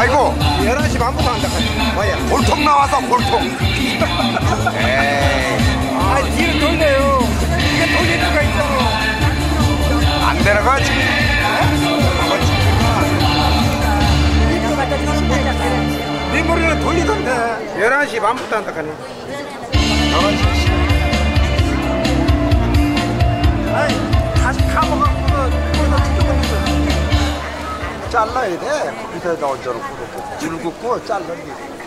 아이고. 11시 반부터 한다. 뭐야. 골통 나와서 골통. 아 뒤를 돌려요. 이게 돌릴 수가 있잖아 안 내려가지 네 머리는 돌리던데. 11시 반부터 한다 카네. 아이 잘라야 돼. 컴퓨터에다 얹어놓고 이렇게 줄 긋고 잘라야 돼